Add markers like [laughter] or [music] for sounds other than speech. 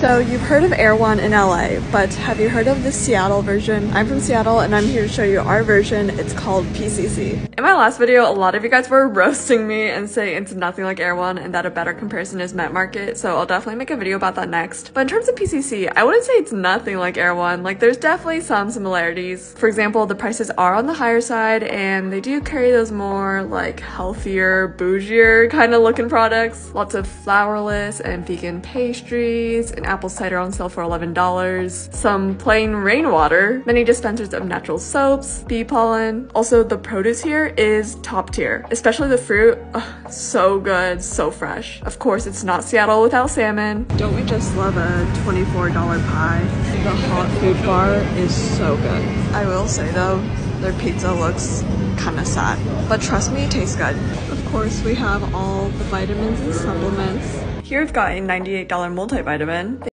So you've heard of Erewhon in LA, but have you heard of the Seattle version? I'm from Seattle and I'm here to show you our version. It's called PCC. In my last video, a lot of you guys were [laughs] roasting me and saying it's nothing like Erewhon and that a better comparison is Met Market, so I'll definitely make a video about that next. But in terms of PCC, I wouldn't say it's nothing like Erewhon. Like there's definitely some similarities. For example, the prices are on the higher side and they do carry those more like healthier, bougier kind of looking products. Lots of flourless and vegan pastries and apple cider on sale for $11, some plain rainwater, many dispensers of natural soaps, bee pollen. Also, the produce here is top tier, especially the fruit. Ugh, so good, so fresh. Of course, it's not Seattle without salmon. Don't we just love a $24 pie? Food bar is so good. I will say though, their pizza looks kind of sad, but trust me, it tastes good. Of course, we have all the vitamins and supplements. Here I've got a $98 multivitamin.